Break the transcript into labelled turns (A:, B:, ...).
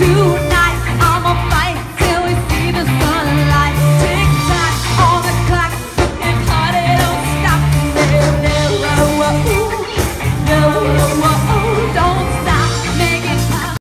A: to